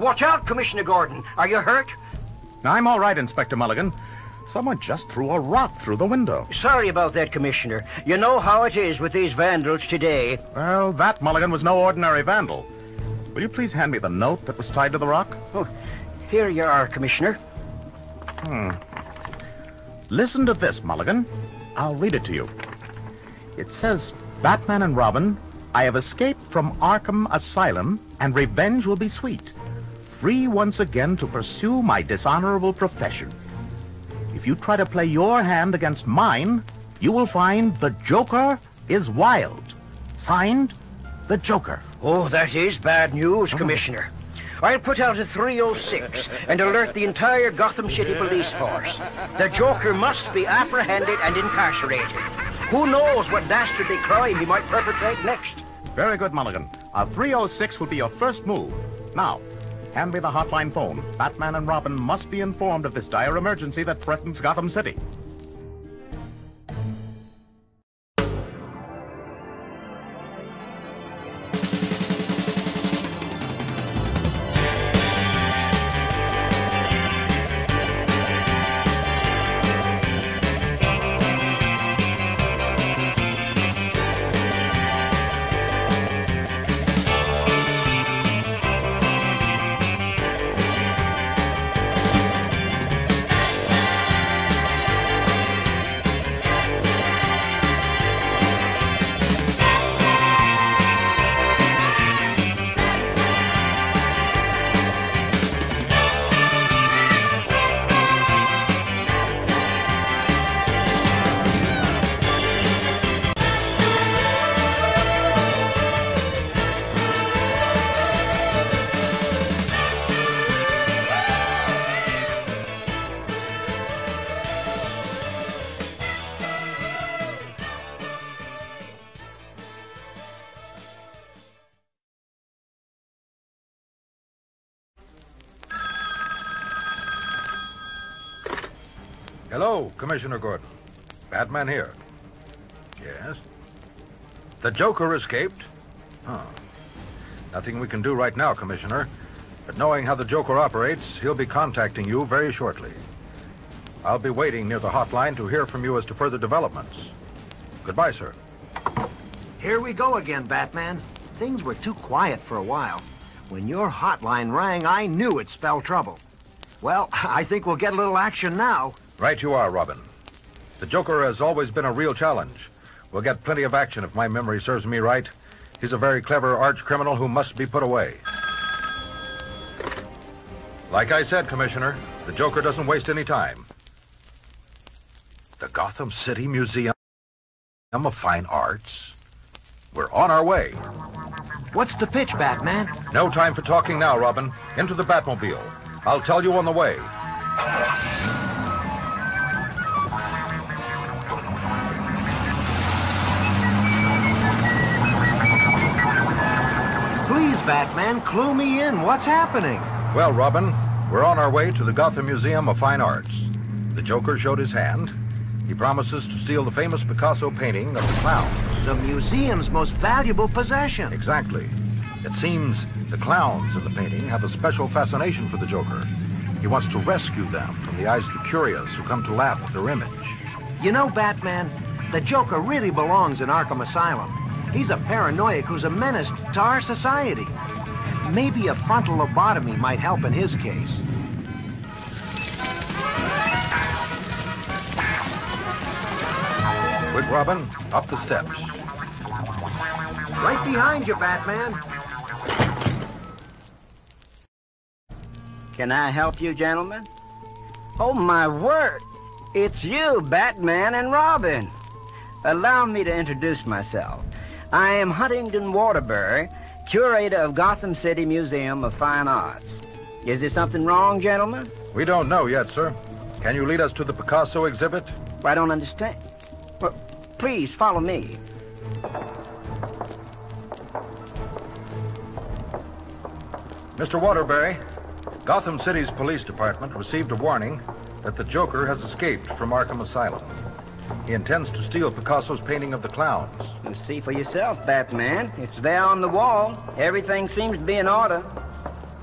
Watch out, Commissioner Gordon. Are you hurt? I'm all right, Inspector Mulligan. Someone just threw a rock through the window. Sorry about that, Commissioner. You know how it is with these vandals today. Well, that, Mulligan, was no ordinary vandal. Will you please hand me the note that was tied to the rock? Oh, here you are, Commissioner. Hmm. Listen to this, Mulligan. I'll read it to you. It says, Batman and Robin, I have escaped from Arkham Asylum, and revenge will be sweet. Free once again to pursue my dishonorable profession. If you try to play your hand against mine, you will find the Joker is wild. Signed, the Joker. Oh, that is bad news, oh. Commissioner. I'll put out a 306 and alert the entire Gotham City Police Force. The Joker must be apprehended and incarcerated. Who knows what dastardly crime he might perpetrate next? Very good, Mulligan. A 306 will be your first move. Now, hand me the hotline phone. Batman and Robin must be informed of this dire emergency that threatens Gotham City. Hello, Commissioner Gordon. Batman here. Yes? The Joker escaped? Huh. Nothing we can do right now, Commissioner. But knowing how the Joker operates, he'll be contacting you very shortly. I'll be waiting near the hotline to hear from you as to further developments. Goodbye, sir. Here we go again, Batman. Things were too quiet for a while. When your hotline rang, I knew it spelled trouble. Well, I think we'll get a little action now. Right you are, Robin. The Joker has always been a real challenge. We'll get plenty of action if my memory serves me right. He's a very clever arch criminal who must be put away. Like I said, Commissioner, the Joker doesn't waste any time. The Gotham City Museum of Fine Arts? We're on our way. What's the pitch, Batman? No time for talking now, Robin. Into the Batmobile. I'll tell you on the way. Batman, clue me in. What's happening? Well, Robin, we're on our way to the Gotham Museum of Fine Arts. The Joker showed his hand. He promises to steal the famous Picasso painting of the clowns. The museum's most valuable possession. Exactly. It seems the clowns in the painting have a special fascination for the Joker. He wants to rescue them from the eyes of the curious who come to laugh at their image. You know, Batman, the Joker really belongs in Arkham Asylum. He's a paranoiac who's a menace to our society. Maybe a frontal lobotomy might help in his case. Quick, Robin, up the steps. Right behind you, Batman. Can I help you, gentlemen? Oh, my word! It's you, Batman and Robin. Allow me to introduce myself. I am Huntington Waterbury, curator of Gotham City Museum of Fine Arts. Is there something wrong, gentlemen? We don't know yet, sir. Can you lead us to the Picasso exhibit? I don't understand. Well, please follow me. Mr. Waterbury, Gotham City's police department received a warning that the Joker has escaped from Arkham Asylum. He intends to steal Picasso's painting of the clowns. See for yourself, Batman. It's there on the wall. Everything seems to be in order.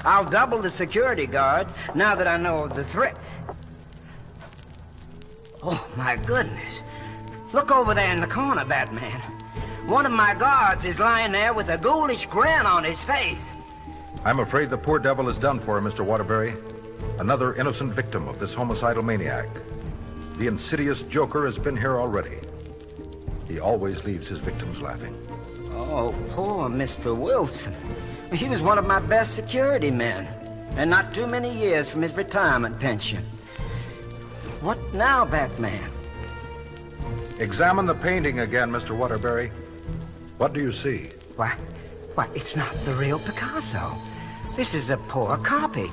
I'll double the security guard now that I know of the threat. Oh, my goodness. Look over there in the corner, Batman. One of my guards is lying there with a ghoulish grin on his face. I'm afraid the poor devil is done for, Mr. Waterbury. Another innocent victim of this homicidal maniac. The insidious Joker has been here already. He always leaves his victims laughing. Oh, poor Mr. Wilson. He was one of my best security men, and not too many years from his retirement pension. What now, Batman? Examine the painting again, Mr. Waterbury. What do you see? Why, why, it's not the real Picasso. This is a poor copy.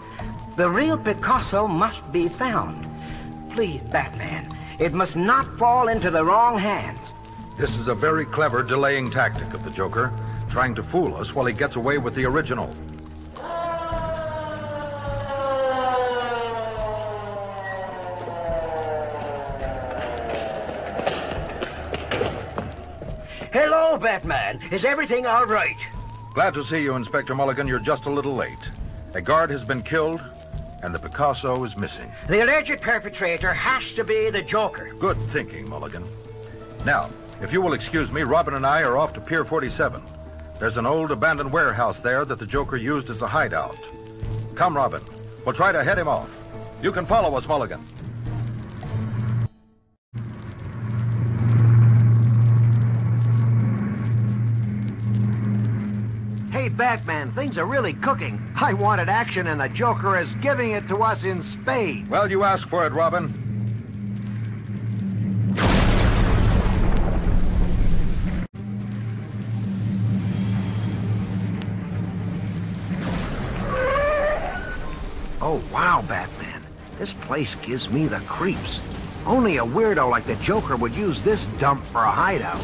The real Picasso must be found. Please, Batman, it must not fall into the wrong hands. This is a very clever delaying tactic of the Joker, trying to fool us while he gets away with the original. Hello, Batman. Is everything all right? Glad to see you, Inspector Mulligan. You're just a little late. A guard has been killed, and the Picasso is missing. The alleged perpetrator has to be the Joker. Good thinking, Mulligan. Now, if you will excuse me, Robin and I are off to Pier 47. There's an old abandoned warehouse there that the Joker used as a hideout. Come, Robin. We'll try to head him off. You can follow us, Mulligan. Hey, Batman, things are really cooking. I wanted action, and the Joker is giving it to us in spades. Well, you asked for it, Robin. Oh, wow, Batman. This place gives me the creeps. Only a weirdo like the Joker would use this dump for a hideout.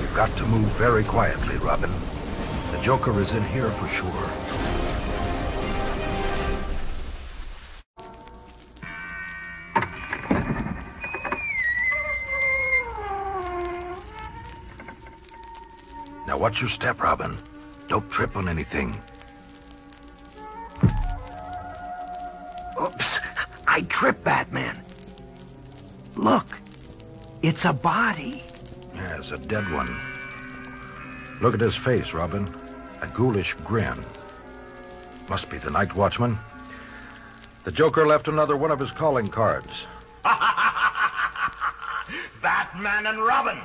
We've got to move very quietly, Robin. The Joker is in here for sure. Now watch your step, Robin. Don't trip on anything. Oops, I tripped, Batman. Look, it's a body. Yes, a dead one. Look at his face, Robin. A ghoulish grin. Must be the night watchman. The Joker left another one of his calling cards. Batman and Robin!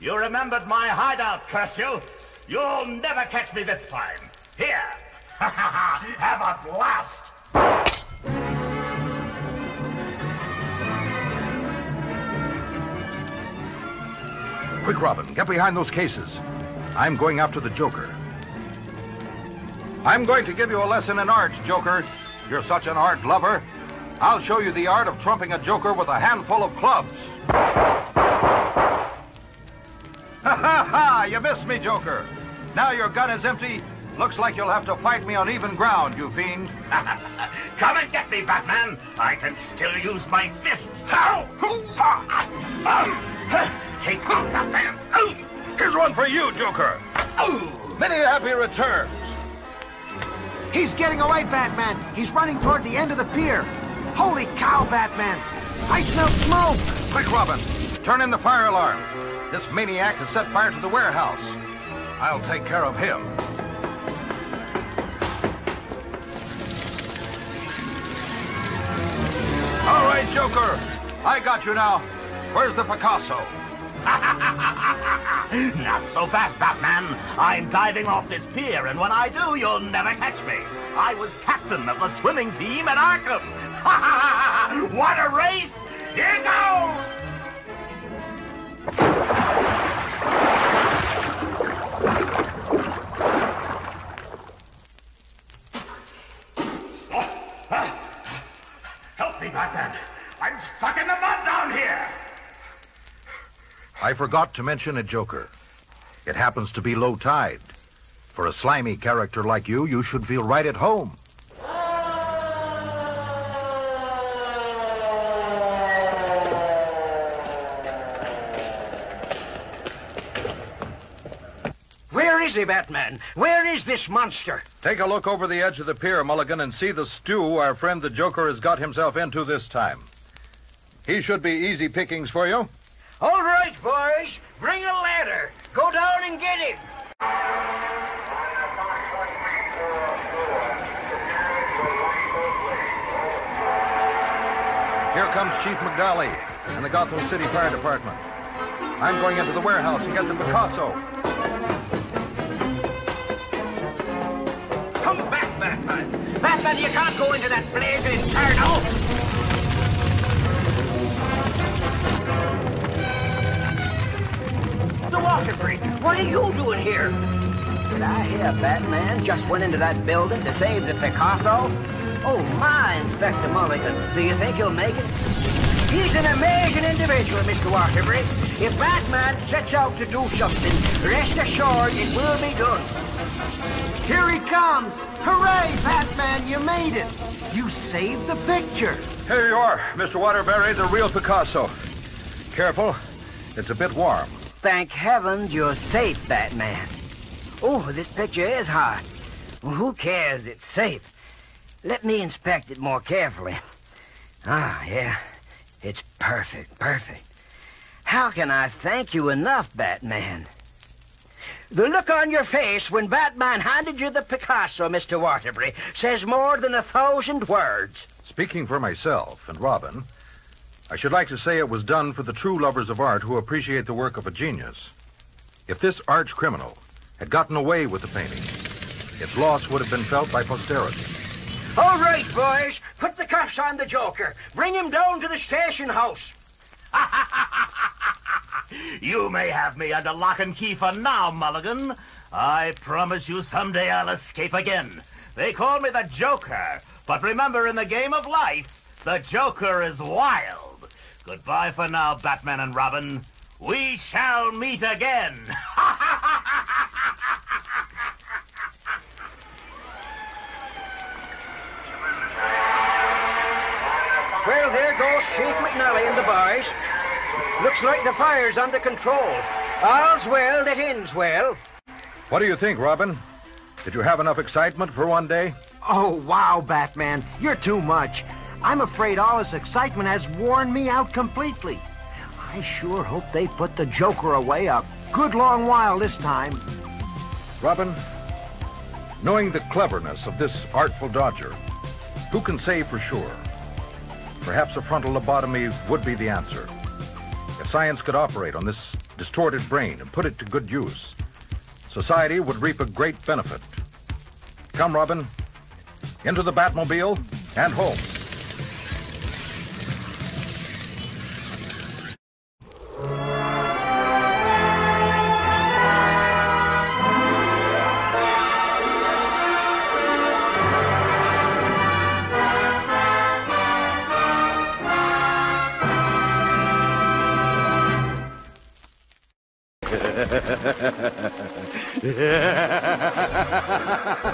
You remembered my hideout, curse you! You'll never catch me this time! Here! Have a blast! Quick, Robin, get behind those cases. I'm going after the Joker. I'm going to give you a lesson in art, Joker. You're such an art lover. I'll show you the art of trumping a Joker with a handful of clubs. Ha ha ha! You missed me, Joker. Now your gun is empty. Looks like you'll have to fight me on even ground, you fiend. Come and get me, Batman! I can still use my fists! Ow! Take off, Batman! Oh! Here's one for you, Joker. Oh! Many happy returns. He's getting away, Batman. He's running toward the end of the pier. Holy cow, Batman. I smell smoke. Quick, Robin. Turn in the fire alarm. This maniac has set fire to the warehouse. I'll take care of him. All right, Joker. I got you now. Where's the Picasso? Not so fast, Batman. I'm diving off this pier, and when I do, you'll never catch me. I was captain of the swimming team at Arkham. what a race! Here goes! I forgot to mention a Joker. It happens to be low tide. For a slimy character like you, you should feel right at home. We're he, Batman? Where is this monster? Take a look over the edge of the pier, Mulligan, and see the stew our friend the Joker has got himself into this time. He should be easy pickings for you. All right, boys. Bring a ladder. Go down and get him. Here comes Chief McDolly and the Gotham City Fire Department. I'm going into the warehouse and get the Picasso. Come back, Batman. Batman, you can't go into that blazing inferno. The water freak, what are you doing here? Did I hear Batman just went into that building to save the Picasso? Oh, my, Inspector Mulligan. Do you think he'll make it? He's an amazing individual, Mr. Waterbury. If Batman sets out to do something, rest assured it will be done. Here he comes! Hooray, Batman, you made it! You saved the picture! Here you are, Mr. Waterbury, the real Picasso. Careful, it's a bit warm. Thank heavens you're safe, Batman. Oh, this picture is hot. Well, who cares? It's safe. Let me inspect it more carefully. Ah, yeah. It's perfect, perfect. How can I thank you enough, Batman? The look on your face when Batman handed you the Picasso, Mr. Waterbury, says more than a thousand words. Speaking for myself and Robin, I should like to say it was done for the true lovers of art who appreciate the work of a genius. If this arch criminal had gotten away with the painting, its loss would have been felt by posterity. All right, boys. Put the cuffs on the Joker. Bring him down to the station house. You may have me under lock and key for now, Mulligan. I promise you someday I'll escape again. They call me the Joker, but remember in the game of life, the Joker is wild. Goodbye for now, Batman and Robin. We shall meet again. Well, there goes Chief McNally and the boys. Looks like the fire's under control. All's well that ends well. What do you think, Robin? Did you have enough excitement for one day? Oh, wow, Batman. You're too much. I'm afraid all this excitement has worn me out completely. I sure hope they put the Joker away a good long while this time. Robin, knowing the cleverness of this artful dodger, who can say for sure? Perhaps a frontal lobotomy would be the answer. If science could operate on this distorted brain and put it to good use, society would reap a great benefit. Come, Robin, into the Batmobile and home. Ah!